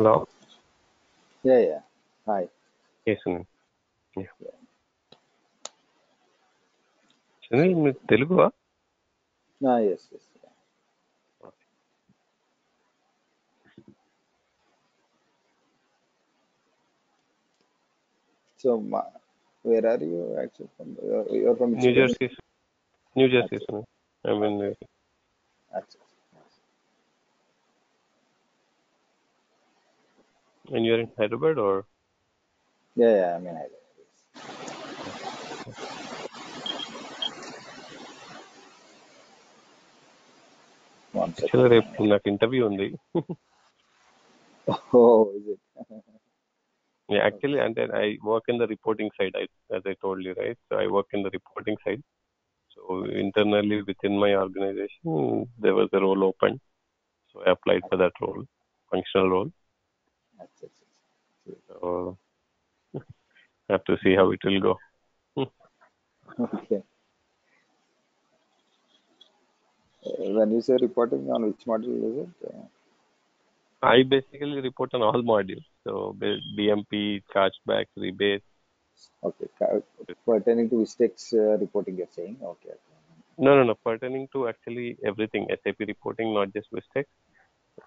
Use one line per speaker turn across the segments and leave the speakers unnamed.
Hello?
Yeah, yeah. Hi.
Yes, Sunil. Yeah. Sunil మీరు తెలుగువా
Ah, yes, yes. Yeah. So, ma, where are you actually from? You're, you're from
new
Spain?
Jersey New Jersey
Achha,
Sunil I mean
achha.
And you're in Hyderabad are
Yeah, yeah. I mean, I yes. One
యాక్చువల్గా
second.
రేపు నాకు interview ఉంది
Oh, is it?
Actually
Okay.
అంటే I work in the reporting side I as I told you right so I work in the reporting side so internally within my organization there was a role open so I applied for that role functional role
Achha, achha, achha.
so have to see how it will go
Okay. Uh, When you say reporting on which module is it? Uh,
I basically report on all modules. So B- BMP, chargebacks, rebates.
Okay. Pertaining to Vistex uh, reporting, you're saying? Okay. okay.
No, no, no. Pertaining to actually everything. SAP reporting, not just Vistex.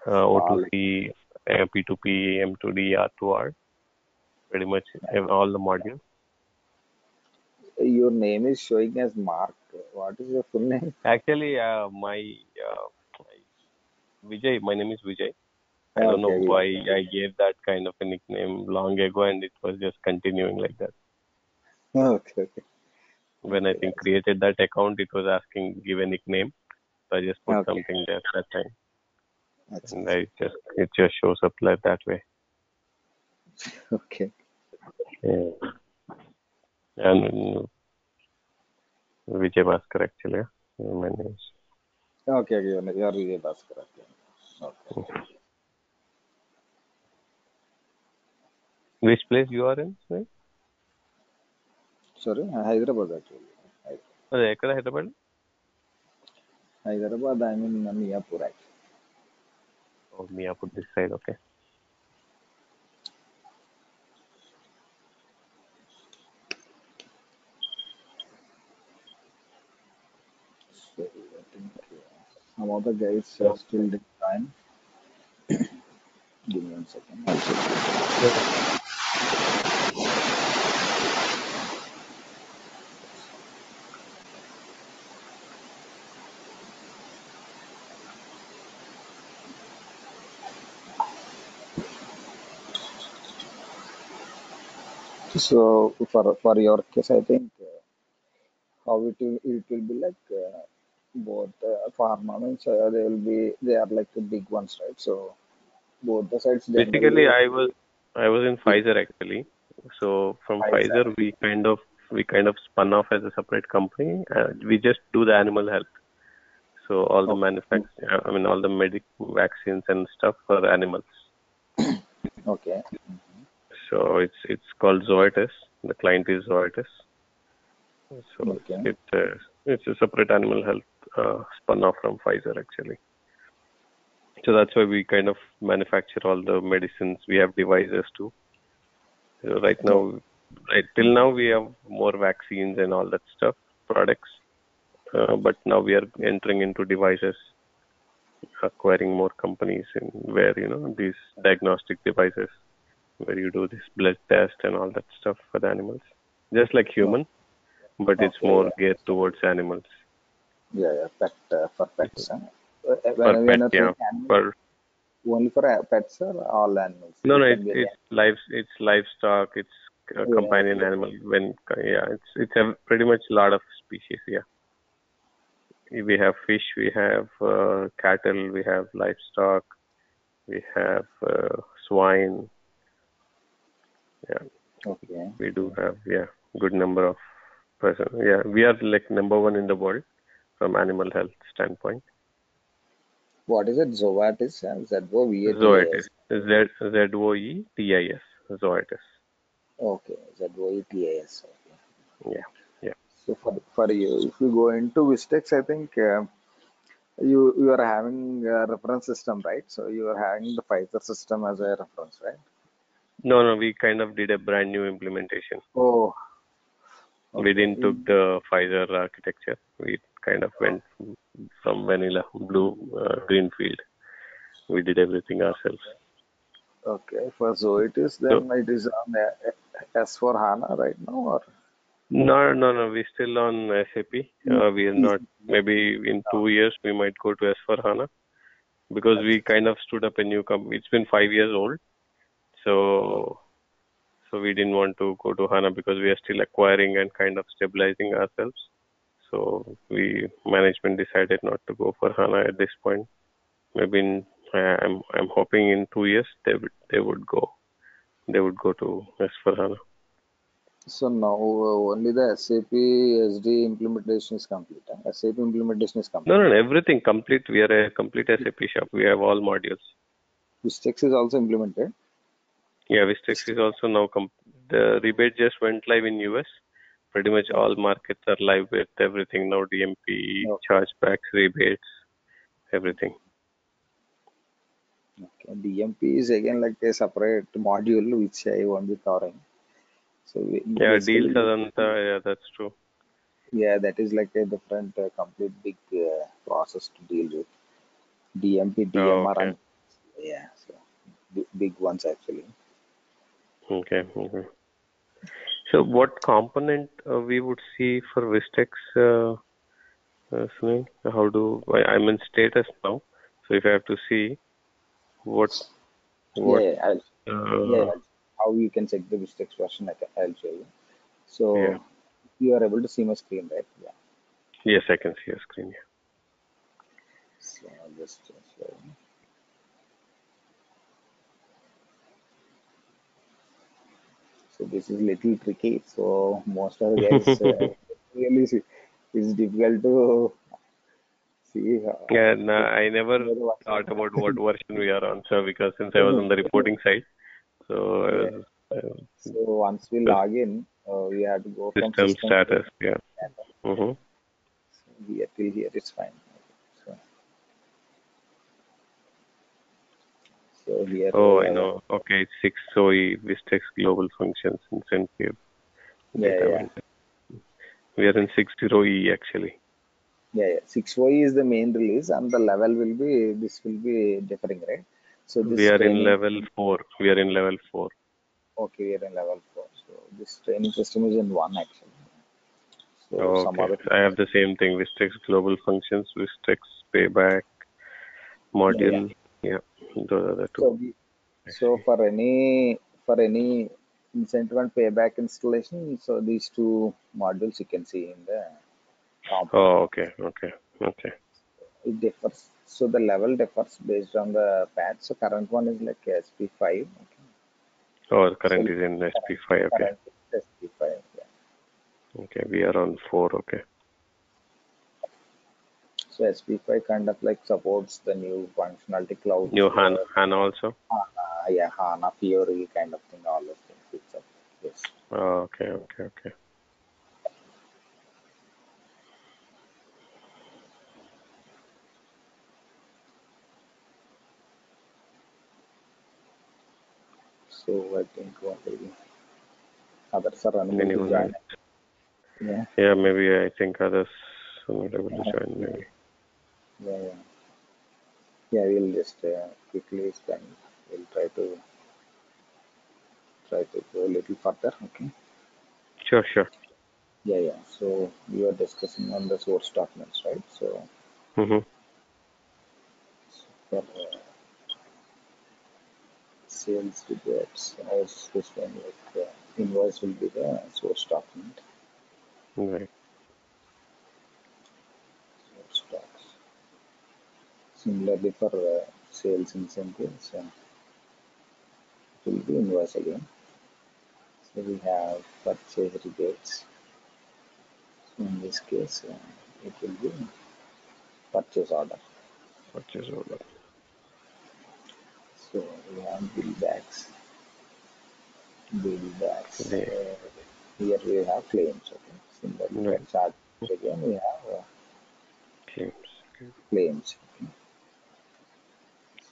Uh, O2C, uh, P2P, M2D, R2R. Pretty much all the modules.
Your name is showing as Mark. What is your full name?
Actually, uh, my uh, Vijay, my name is Vijay. I don't know why. I gave that kind of a nickname long ago, and it was just continuing like that.
Okay. Okay.
When I think created that account, it was asking give a nickname. So I just put
Okay.
something there at that time.
That's
and it just it just shows up like that way.
Okay.
Yeah. And uh, Vijay Bhaskar actually, my name is.
Okay, okay, you are Vijay Bhaskar. Okay. okay.
Which place you are in? Sorry,
sorry Hyderabad actually.
Hyderabad. Hyderabad.
Hyderabad. I mean Miyapur actually
of me. I put
this side, okay. So, some other guys are still in time. Give me one second. So for for your case, I think uh, how it will it will be like uh, both uh, pharma means uh, they will be they are like the big ones, right? So both the sides
Basically, I was I was in Pfizer actually. So from
Pfizer.
Pfizer, we kind of we kind of spun off as a separate company. Uh, we just do the animal health. So all the
Okay.
manufacturing, I mean all the medic vaccines and stuff for animals.
Okay.
So it's it's called Zoetis. The client is Zoetis. So
Okay.
it's a it's a separate animal health uh, spun off from Pfizer actually. So that's why we kind of manufacture all the medicines. We have devices too. So right now, right till now we have more vaccines and all that stuff products, uh, but now we are entering into devices, acquiring more companies in where you know these diagnostic devices, where you do this blood test and all that stuff for the animals, just like human, but it's more
yeah.
geared towards animals.
Yeah, yeah, pet uh, for pets. Huh? Uh,
For
when, when
pet, yeah.
animals,
For
only for uh, pets or all animals?
no, no,
It
it's
can be
it's live, it's livestock, it's a
Yeah,
companion
okay.
animal. When yeah, it's it's a pretty much a lot of species. Yeah, we have fish, we have uh, cattle, we have livestock, we have uh, swine. Yeah,
Okay.
we do have yeah good number of person. Yeah, we are like number one in the world from animal health standpoint.
What is it? Zoetis? Uh, Z-O-V-A-T-I-S.
Zoetis, Z Z O E T I S, Zoetis.
Okay, Z-O-E-T-I-S. Okay.
Yeah, yeah.
So for for you, if you go into Vistex, I think uh, you you are having a reference system, right? So you are having the Pfizer system as a reference, right?
No, no, we kind of did a brand new implementation.
Oh,
We didn't took the Pfizer architecture. We kind of went from vanilla, blue, uh, greenfield. We did everything ourselves.
okay. For Zoetis, then it is on uh, S4 HANA right now, or
No, no, no. We're still on SAP. Uh, we are not. Maybe in two years we might go to S4 HANA because we kind of stood up a new company. It's been five years old, so so we didn't want to go to HANA because we are still acquiring and kind of stabilizing ourselves. So we management decided not to go for HANA at this point. Maybe in, I'm I'm hoping in two years they would they would go they would go to S4 HANA.
so now uh, only the SAP SD implementation is complete. Huh? SAP implementation is complete.
No, no, no, everything complete. We are a complete SAP shop. We have all modules.
Vistex is also implemented.
Yeah, Vistex is also now com- the rebate just went live in US. Pretty much all markets are live with everything now. DMP,
Okay.
chargebacks, rebates, everything.
Okay. DMP is again like a separate module which I won't be covering. So we,
Yeah,
basically-
deals Adanta. Yeah, that's true.
Yeah, that is like a different, uh, complete big uh, process to deal with. DMP, DMR,
okay.
and yeah, so big, big ones actually.
Okay. okay. So, what component uh, we would see for Vistex? Uh, uh, Sunil? How do I, I'm in status now? So, if I have to see what what
yeah,
uh,
yeah, how you can check the Vistex version, I can, I'll show you. So
Yeah.
you are able to see my screen, right? Yeah.
yes, I can see your screen. Yeah.
So I'll just uh, show you. So this is little tricky. So most of the guys uh, really see, it's difficult to see. Uh,
Yeah, no, I never thought about what version we are on, so because since I was on the reporting side, so I was uh,
So once we log in, uh, we have to go from
system
system
status.
to
Yeah. hmm
here till here it's fine. So here.
Oh, I
uh,
know. Okay, it's six OE Vistex Global Functions Incentive.
Yeah, yeah.
We are in 60E actually.
Yeah, yeah. Six Y is the main release, and the level will be this will be differing, right? So this
We are in level four. We are in level four.
Okay, we are in level four. So this training system is in one actually. So
okay. I have the same thing. Vistex Global Functions, Vistex Payback module. Yeah, those are the two.
So, we, so for any for any incentive and payback installation, so these two modules you can see in the comp.
Oh, okay, okay, okay.
It differs. So the level differs based on the patch. So current one is like SP5. Okay.
Oh, the current is in SP5. Okay,
Current SP5. Yeah.
okay. We are on four. Okay.
So SP5 kind of like supports the new functionality cloud.
New HANA, HANA also.
HANA, yeah, HANA Fiori kind of thing. All those things. It's up. Yes.
Oh, okay, okay, okay.
So I think only others are unable to join. Yeah,
Yeah, maybe I think others are not able to join. Maybe.
Yeah, yeah. Yeah, we'll just uh, quickly spend. We'll try to try to go a little further. Okay.
Sure, sure.
Yeah, yeah. So we were discussing on the source documents, right? So
Mm-hmm.
for uh, sales reports, as this one like uh, invoice will be the source document.
Right.
Source docs. Similarly for uh, sales incentives, uh, it will be invoice again. So we have purchase rebates. So in this case, uh, it will be purchase order.
Purchase order.
So we have bill backs. Bill backs.
Yeah.
Uh, here we have claims. Okay. Similarly
Right.
charge again we have uh,
Claims. Okay.
claims.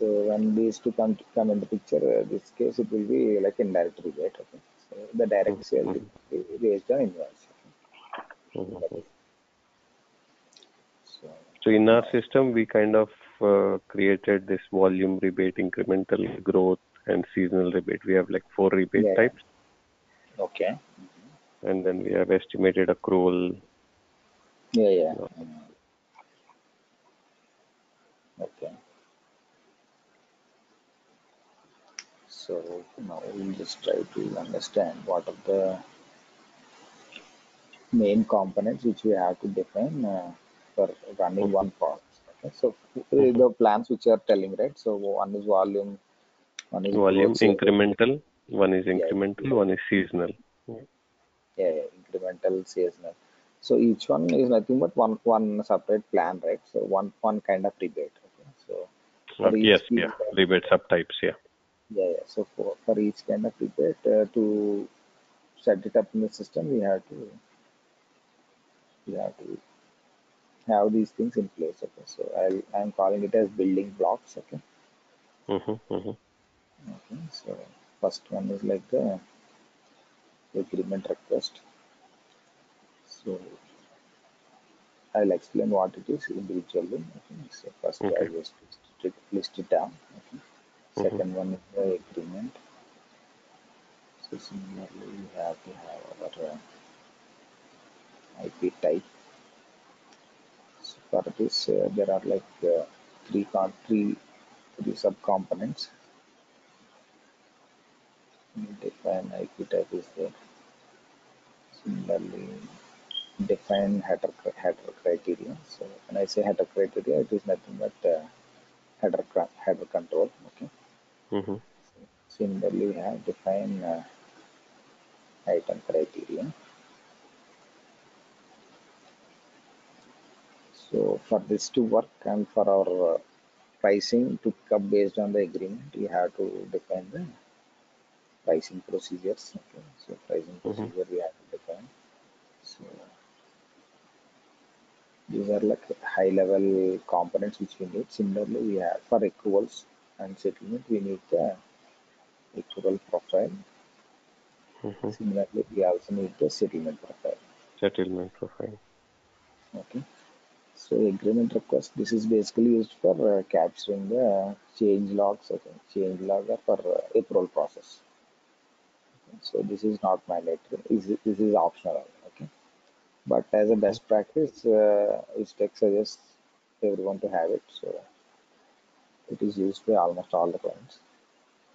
So when these two come come into picture, uh, this case it will be like indirect rebate. Okay. So the direct sale will be based on invoice. Okay. So
So in our system, we kind of uh, created this volume rebate, incremental growth, and seasonal rebate. We have like four rebate
Yeah.
types,
okay.
and then we have estimated accrual.
Yeah, yeah.
No.
Mm. Okay. So now we'll just try to understand what are the main components which we have to define uh, for running one process. Okay. So uh, the plans which you are telling, right? So one is volume, one is
Volume
growth,
incremental. One is
Yeah.
incremental. One is seasonal.
yeah, yeah, incremental, seasonal. So each one is nothing but one one separate plan, right? So one one kind of rebate. Okay. So
Uh, yes, yeah. Rebate subtypes. Yeah.
Yeah, yeah. So for, for each kind of rebate, uh, to set it up in the system, we have to we have to have these things in place. Okay. So I'll, I'm calling it as building blocks. Okay.
Mm-hmm, mm-hmm.
Okay. So first one is like the agreement request. So I'll explain what it is individually. Okay. So first
Okay.
I just list it, list it down. Okay.
Mhm.
Second one is the agreement. So similarly, we have to have our IP type. So for this, uh, there are like uh, three con three three sub components. Define IP type is there. Similarly, define header header criteria. So when I say header criteria, it is nothing but uh, header header control. Okay.
Mm-hmm.
Similarly, we have define uh, item criteria. So for this to work and for our uh, pricing to come based on the agreement, we have to define the pricing procedures. Okay. So pricing
Mhm.
procedure we have to define. So these are like high level components which we need. Similarly, we have for accruals and settlement, we need the accrual profile.
Mm-hmm.
Similarly, we also need the settlement profile.
Settlement profile.
Okay. So agreement request, this is basically used for uh, capturing the change logs, okay, change log for uh, April process. So this is not mandatory. This is, this is optional. Okay. But as a best practice, uh, Vistex suggests everyone to have it. So it is used by almost all the clients.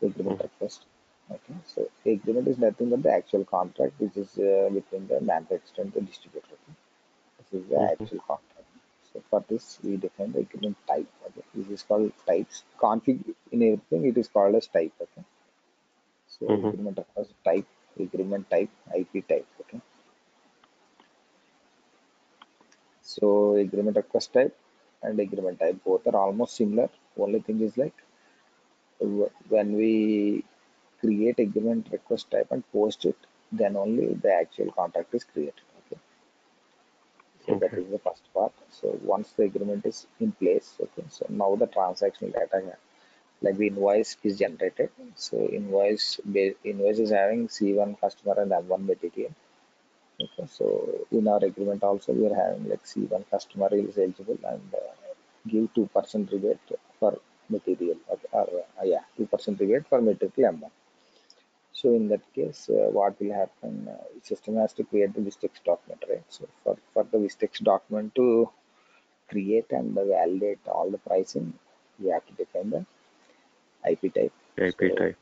Agreement
Mhm.
request. Okay. So agreement is nothing but the actual contract, which is uh, between the manufacturer and the distributor. Okay. This is the
Mhm.
actual contract. So for this, we define the agreement type. Okay. This is called types. Config in everything, it is called as type. Okay. So
Mhm.
agreement request type, agreement type, IP type. Okay. So agreement request type and agreement type both are almost similar. Only thing is like when we create agreement request type and post it, then only the actual contract is created. Okay. So that
Okay.
is the first part. So once the agreement is in place, okay. So now the transactional data, like the invoice is generated. So invoice invoice is having C1 customer and M1 material. Okay. So in our agreement also we are having like C1 customer is eligible and uh, give two percent rebate for material. Or uh, yeah, two percent rebate for material M1. So in that case, uh, what will happen? Uh, system has to create the Vistex document, right? So for, for the Vistex document to create and validate all the pricing, we have to define the IP type.
IP
So
type.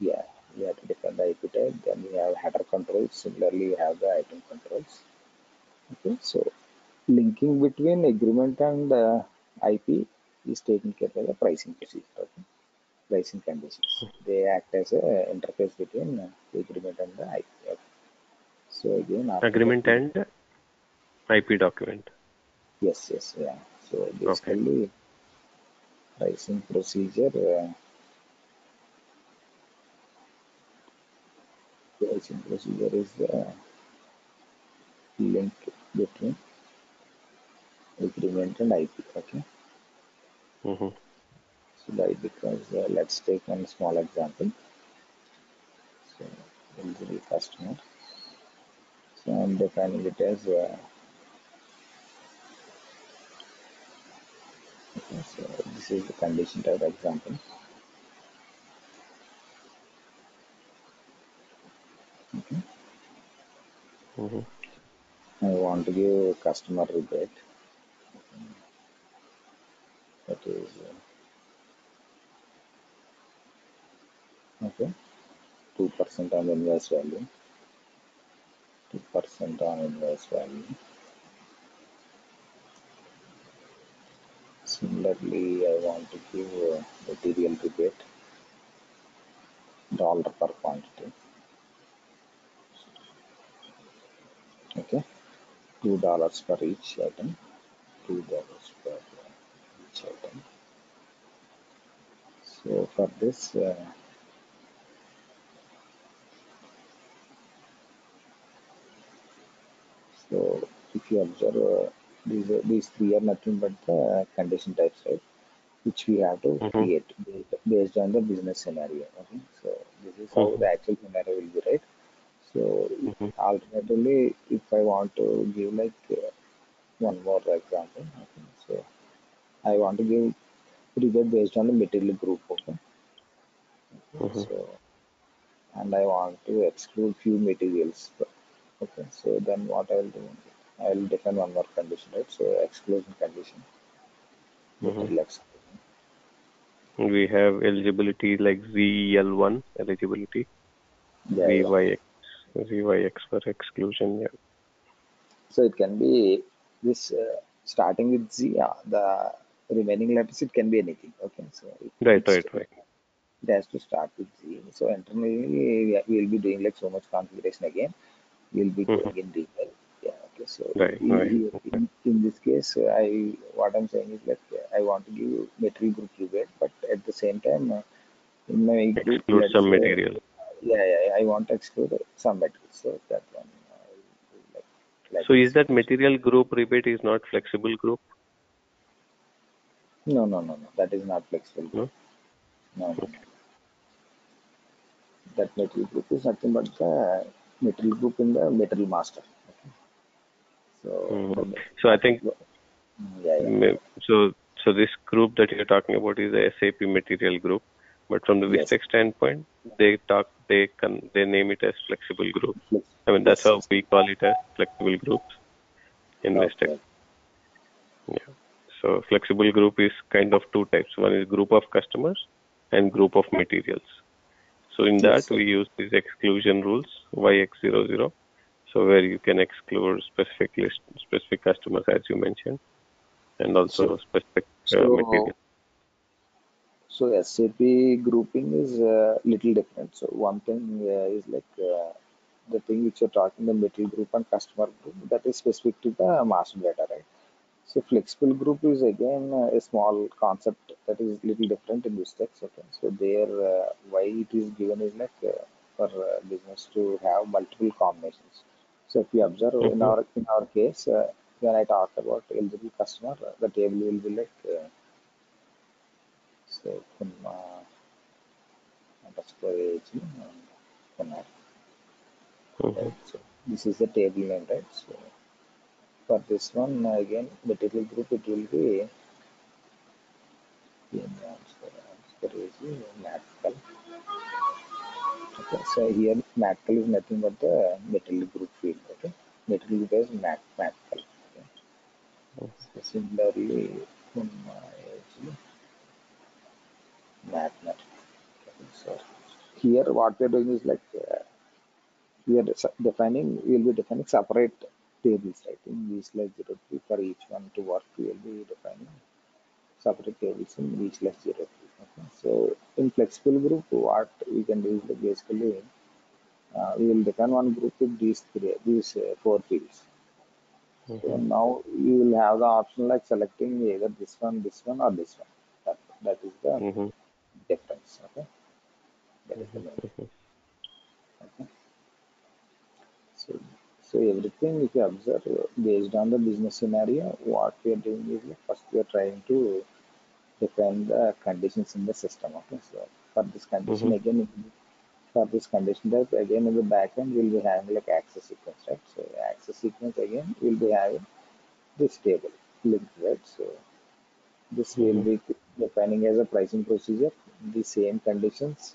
yeah, we have to define the IP type. Then we have header controls. Similarly, we have the item controls. Okay, so linking between agreement and uh, IP is taken care by the pricing procedure. Okay? Pricing conditions. They act as a interface between uh, the agreement and the IP. Okay? So again,
Agreement and IP document.
yes, yes, yeah. So basically, pricing procedure. Uh, pricing procedure is the link between agreement and IP. Okay.
Hmm
So like because uh, let's take one small example. So eligible customer. So I'm defining it as uh, okay, so this is the condition type example. Okay.
hmm
I want to give customer rebate. That is uh, okay. Two invoice value. Two percent on invoice value. Similarly, I want to give uh, material get dollar per quantity. Okay, two dollars per each item. Two dollars per each item. So for this, uh, so if you observe, uh, these these three are nothing but the condition types, right? Which we have to
hmm
create based, based on the business scenario. Okay, so this is how
hmm
the actual scenario will be, right? So
hmm
alternatively, if I want to give like uh, one more example, okay, so I want to give rebate based on the material group. Okay,
hmm
so and I want to exclude few materials. Okay, so then what I will do? I will define one more condition, right? So exclusion condition,
hmm. We have eligibility like ZL1 eligibility,
Yeah, yeah.
VYX, VYX for exclusion. Yeah.
So it can be this uh, starting with Z. Yeah, the remaining letters it can be anything. Okay, so it,
Right, right, right.
it has to start with Z. So internally we we will be doing like so much configuration again. We'll be
hmm
going in detail. So
Right,
in,
right.
in, in, this case, uh, I what I'm saying is like uh, I want to give material group rebate, but at the same time, uh, in my
Exclude some
say,
material.
yeah, yeah, I want to exclude some material. So that one, uh, like, like
So is that material group rebate is not flexible group?
No, no, no, no. That is not flexible group.
No.
No, no, no. That material group is nothing but the material group in the material master. So
Mhm. So I think
yeah, yeah,
So, so this group that you're talking about is the SAP material group, but from the
yes.
Standpoint, they talk, they can, they name it as flexible group. I mean, that's how we call it as flexible groups in Vistex.
Okay.
Yeah. So flexible group is kind of two types. One is group of customers and group of materials. So in that
Yes.
we use these exclusion rules YX00. So where you can exclude specific list, specific customers as you mentioned, and also
So,
specific uh,
so,
material.
so SAP grouping is a little different. So one thing uh, is like uh, the thing which you're talking, the material group and customer group, that is specific to the master data, right? So flexible group is again uh, a small concept that is little different in Vistex. Okay, so there uh, why it is given is like uh, for uh, business to have multiple combinations. So if you observe in
Mm-hmm.
our in our case, uh, when I talk about eligible customer, uh, the table will be like uh, so uh, underscore age and KUNNR,
Mm-hmm.
right? So this is the table name, right? So for this one again, table group it will be underscore age MATKL. Okay, so here MATKL is nothing but the material group field. Okay, material group is mat medical. Okay. So similarly, age magnet. Okay, so here what we're doing is like uh, we are defining we will be defining separate tables right in each like 03 for each one to work we will be defining separate tables in each like 03 okay so in flexible group what we can do is basically uh, we will define one group with these three these uh, four fields so
Mm-hmm.
now you will have the option like selecting either this one this one or this one that, that is the
Mm-hmm.
difference okay that is the main
Mm-hmm.
okay So, so everything if you observe uh, based on the business scenario, what we are doing is first we are trying to define the conditions in the system. Okay, so for this condition
Mm-hmm.
again, for this condition type again in the backend we'll be having like access sequence, right? So access sequence again we'll be having this table linked, right? So this will
Mm-hmm.
be defining as a pricing procedure. The same conditions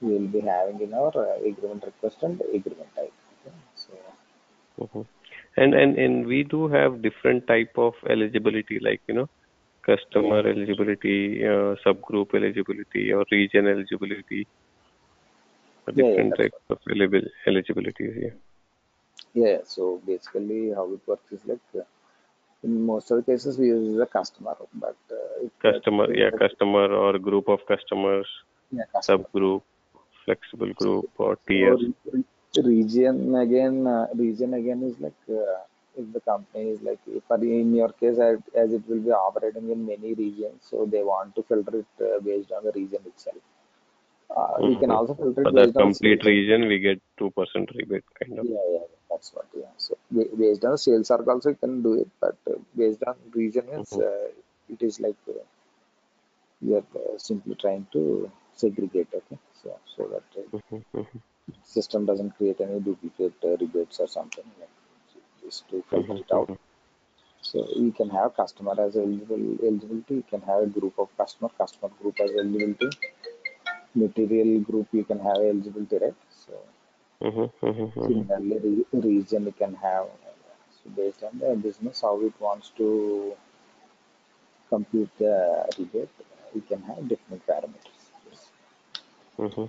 we will be having in our uh, agreement request and agreement type. Okay, so.
Mm-hmm. And and and we do have different type of eligibility, like you know, customer eligibility sub group eligibility और region eligibility different types of eligibility है
या so basically how it works is like in most of cases we use the customer but
customer
या
customer और group of customers
sub
group flexible group
और
tier
region again region again is like if the company is like if in your case as, as it will be operating in many regions, so they want to filter it uh, based on the region itself. Uh, we can
Mm-hmm.
also filter
For
it
that
based on the
complete region, we get two percent rebate, kind of.
Yeah, yeah, that's what. Yeah. So based on sales org also you can do it, but uh, based on region means
Mm-hmm.
uh, it is like uh, we are uh, simply trying to segregate. Okay, so so that uh,
Mm-hmm.
system doesn't create any duplicate uh, rebates or something like just to filter it out.
Mm-hmm.
So we can have customer as eligible eligibility. You can have a group of customer customer group as eligibility. Material group you can have eligibility, right? So
Mm-hmm. Mm-hmm.
similarly, re- region you can have. So based on the business how it wants to compute the rebate, you can have different parameters. Yes.
Mm-hmm.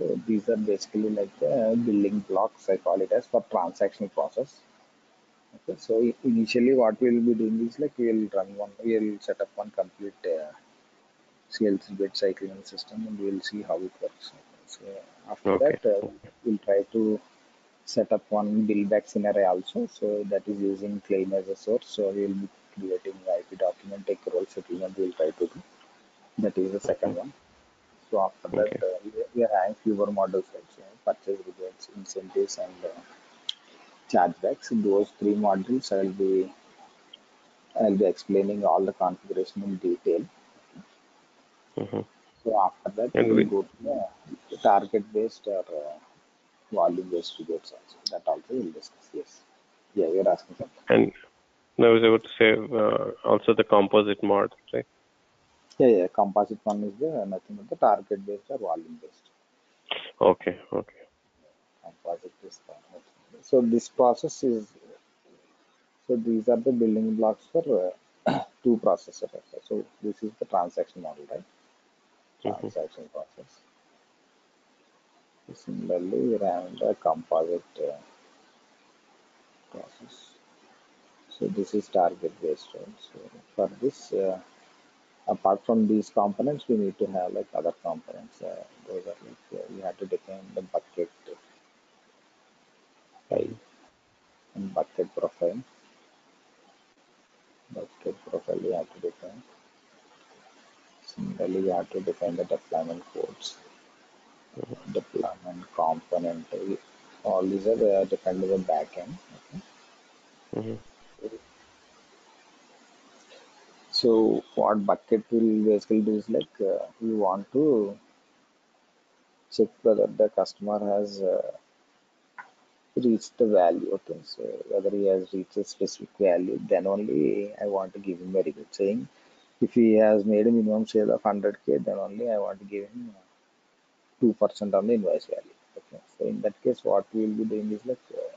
So these are basically like the building blocks, I call it as for transactional process. Okay, so initially what we'll be doing is like we'll run one, we'll set up one complete uh, cycle in the system and we'll see how it works. So after
Okay.
that, uh, we'll try to set up one bill back scenario also. So that is using claim as a source. So we'll be creating IP document, take role settlement, we'll try to do. That is the second one. So after that, uh, we, we are having fewer models also, purchase rebates, incentives, and uh, chargebacks. Those three modules, I'll be I'll be explaining all the configuration in detail.
Mm-hmm.
So after that,
And
we'll
we
go to the target-based or uh, volume-based rebates also. That also we'll discuss. Yes. Yeah, you're asking something.
and I was able to say uh, also the composite mod, right?
Yeah, yeah. Composite one is the nothing but the target-based or volume-based.
Okay. Okay.
Composite is. So this process is so these are the building blocks for uh, two processors. So this is the transaction model, right?
Mm-hmm.
Transaction process. Similarly, we have the composite uh, process. So this is target based, right? So for this, uh, apart from these components, we need to have like other components. Uh, those are like uh, we have to define the bucket type and bucket profile. Bucket profile we have to define. Similarly, we have to define the deployment codes. deployment component. All these are uh, dependent on backend. Okay.
Mhm.
So what bucket will basically do is like uh, we want to check whether the customer has uh, reached the value. Okay, so whether he has reached a specific value, then only I want to give him a rebate. Saying if he has made a minimum sale of 100k, then only I want to give him two percent on the invoice value. Okay, so in that case, what we will be doing is like uh,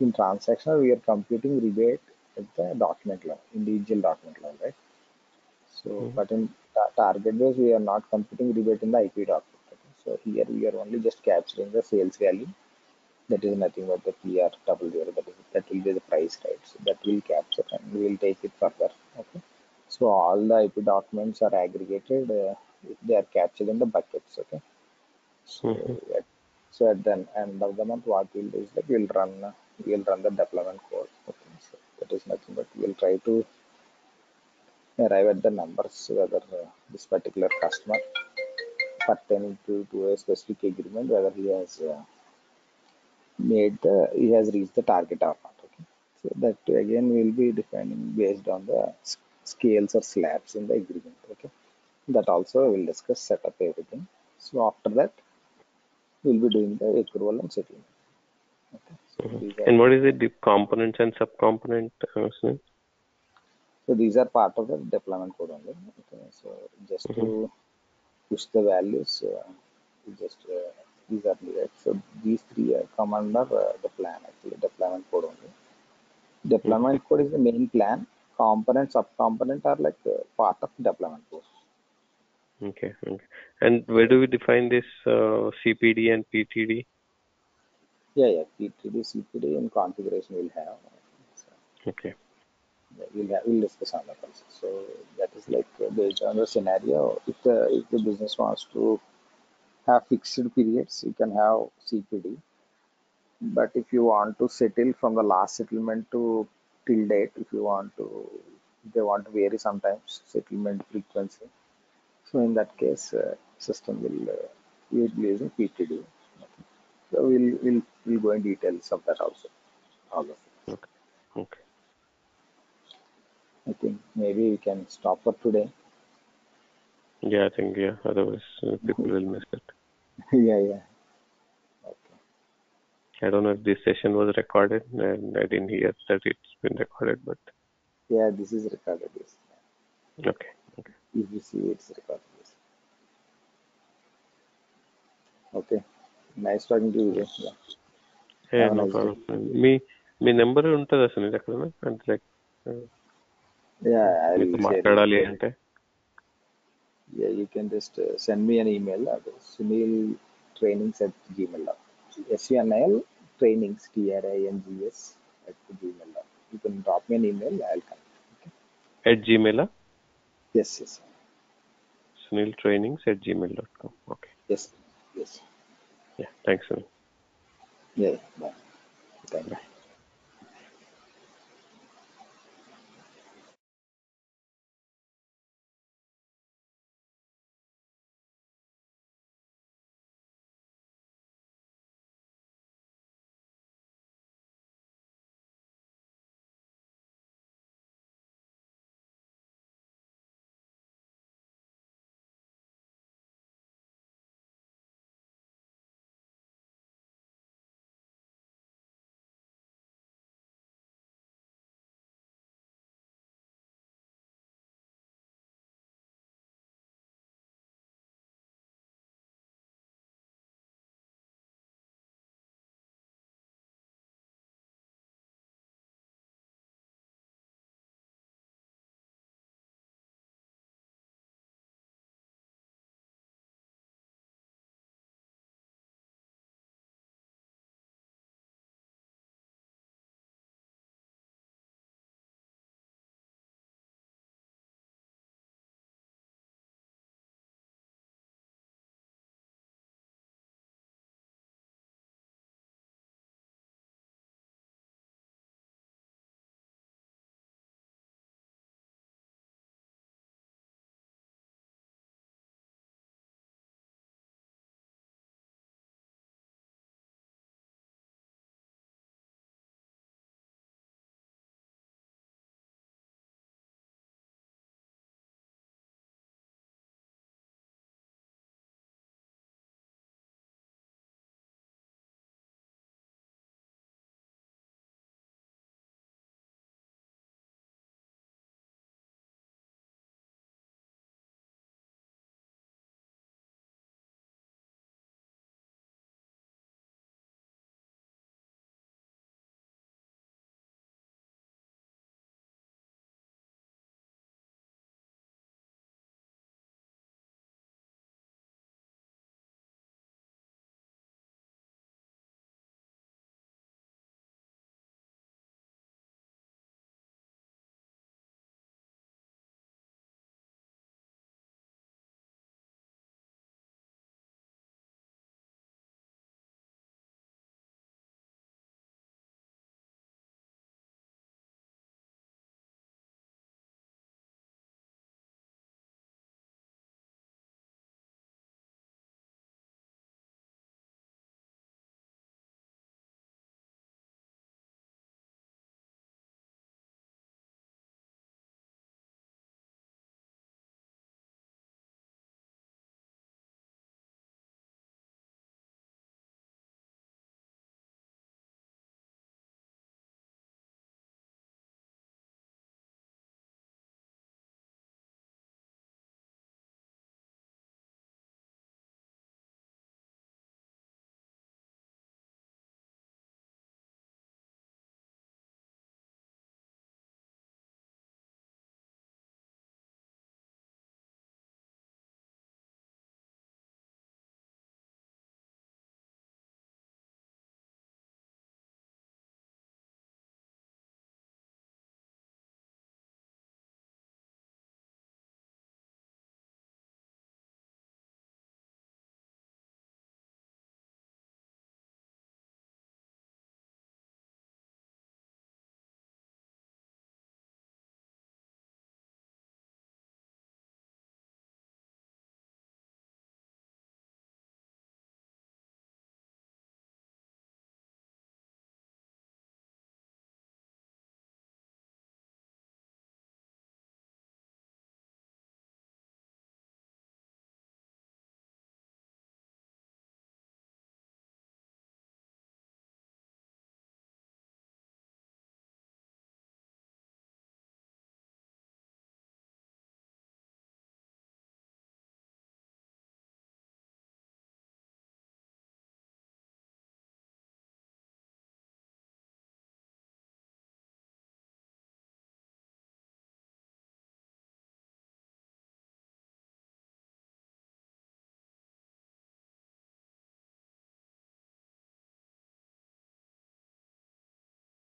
in transactional we are computing rebate at the document level, individual document level, right? So,
Mhm.
but in ta- target base, we are not computing rebate in the IP document. Okay? So here we are only just capturing the sales value. That is nothing but the PR double zero. That is that will be the price, right? So that will capture and we will take it further. Okay. So all the IP documents are aggregated. Uh, they are captured in the buckets. Okay. So
Mhm.
at, so at the end of the month, what we'll do is that we'll run uh, we'll run the deployment code. Is nothing but we'll try to arrive at the numbers whether uh, this particular customer pertaining to, to a specific agreement whether he has uh, made the he has reached the target or not okay? So that again will be defining based on the scales or slabs in the agreement okay? That also we'll discuss set up everything. So after that we'll be doing the and settlement okay
Mhm. And what is it? The components and subcomponent, uh,
so these are part of the deployment code only okay so just to
Mhm.
push the values uh, just uh, these are needed so these three uh, come under uh, the plan actually deployment code only deployment code is the main plan component subcomponent are like uh, part of deployment code
Okay. Okay. And where do we define this uh, CPD and PTD?
Yeah yeah ptd cpd and configuration we'll have so,
Okay.
we'll have, we'll discuss on that also so that is like the scenario if the if the business wants to have fixed periods you can have cpd But if you want to settle from the last settlement to till date, if you want to, they want to vary sometimes settlement frequency. So in that case, uh, system will uh, be using PTD. So we'll we'll we'll go in details of that also. All of it.
Okay. Okay.
I think maybe we can stop for today.
Yeah, I think yeah. Otherwise, uh, people will miss it.
yeah, yeah. Okay.
I don't know if this session was recorded, and I didn't hear that it's been recorded. But
Yeah, this is recorded. Yes.
okay. Okay.
If you see it's recorded. Yes. Okay Nice talking to you. Vijay. Yeah.
Yeah,
Have a
no
nice day.
problem. మీ మీ number ఉంటుందా సునీల్ అక్కడ అంటే like
Yeah,
మీతో
I'll share.
మాట్లాడాలి అంటే
Yeah, you can just uh, send me an email at Sunil Trainings at gmail. S-U-N-I-L Trainings, T-R-I-N-G-S at gmail. You can drop me an email. I'll come.
At Gmail
Yes, yes,
Sunil trainings at Gmail dot com okay
yes, yes.
yeah. Thanks.
Yeah. Bye. Bye.